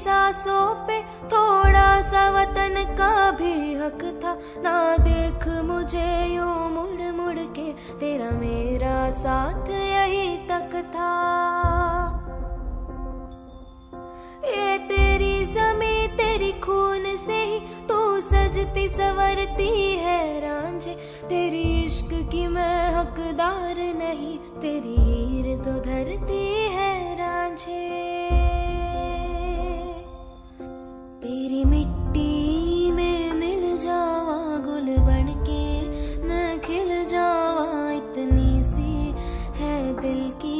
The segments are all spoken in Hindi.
सांसों पे थोड़ा सा वतन का भी हक था। ना देख मुझे यूँ मुड़ मुड़ के, तेरा मेरा साथ यही तक था। ये तेरी जमी तेरी खून से ही तू सजती सवरती है रांझे। तेरी इश्क की मैं हकदार नहीं, तेरी हीर तो धरती है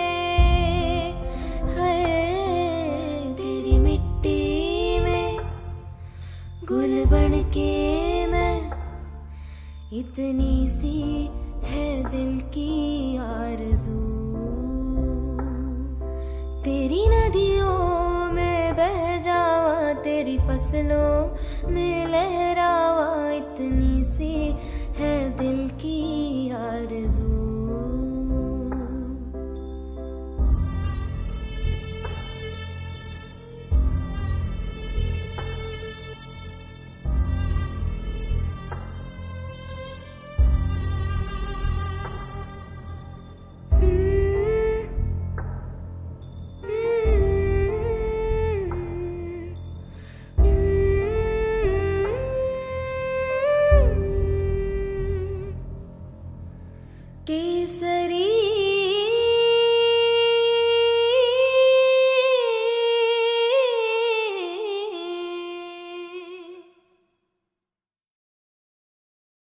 इतनी सी है दिल की आरज़ू। तेरी नदियों में बह जावा तेरी फ़सलों में केसरी